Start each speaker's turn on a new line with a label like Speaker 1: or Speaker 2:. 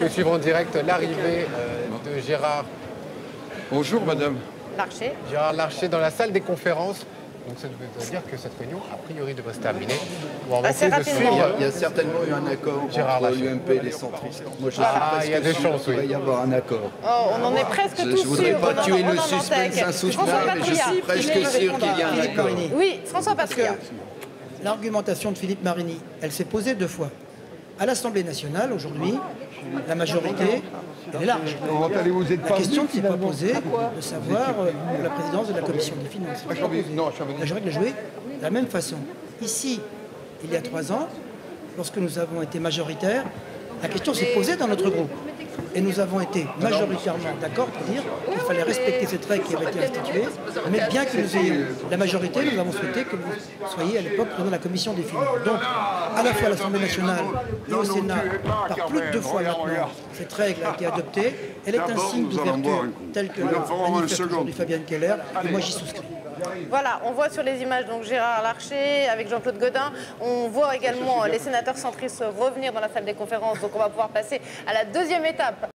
Speaker 1: Nous suivons en direct l'arrivée euh, de Gérard,
Speaker 2: Bonjour madame.
Speaker 3: Larcher.
Speaker 1: Gérard Larcher dans la salle des conférences. Donc ça veut dire que cette réunion, a priori, devrait se terminer. Bon, on va
Speaker 3: Assez
Speaker 1: essayer de
Speaker 3: rapidement.
Speaker 1: suivre.
Speaker 4: Il y a certainement eu un accord
Speaker 1: Gérard
Speaker 4: entre
Speaker 1: Larcher.
Speaker 4: l'UMP et les centristes. Moi, je suis
Speaker 1: Ah,
Speaker 4: presque
Speaker 1: il y a des chances,
Speaker 4: qu'il va
Speaker 1: oui.
Speaker 4: y avoir un accord.
Speaker 3: Oh, on en est presque
Speaker 4: Je,
Speaker 3: tous
Speaker 4: je voudrais
Speaker 3: sûrs.
Speaker 4: pas
Speaker 3: on
Speaker 4: tuer le
Speaker 3: en
Speaker 4: suspense insoutenable, mais je suis presque sûr qu'il y a un accord.
Speaker 3: Oui, François
Speaker 5: Parce que
Speaker 3: Patria.
Speaker 5: l'argumentation de Philippe Marini, elle s'est posée deux fois. À l'Assemblée nationale, aujourd'hui, la majorité, elle est large. La question ne s'est pas posée de savoir euh, la présidence de la Commission des finances.
Speaker 2: Revenu.
Speaker 5: La règle est jouée de la même façon. Ici, il y a trois ans, lorsque nous avons été majoritaires, la question s'est posée dans notre groupe. Et nous avons été majoritairement d'accord pour dire qu'il fallait respecter cette règle qui avait été instituée. Mais bien que nous ayons la majorité, nous avons souhaité que vous soyez à l'époque président de la commission des finances. Donc, à la fois à l'Assemblée nationale et au Sénat, par plus de deux fois maintenant, cette règle a été adoptée. Elle est un signe d'ouverture tel que l'a manifeste aujourd'hui Fabienne Keller. Et moi, j'y souscris.
Speaker 3: Voilà, on voit sur les images donc Gérard Larcher avec Jean-Claude Godin. On voit également les sénateurs centristes revenir dans la salle des conférences. Donc on va pouvoir passer à la deuxième étape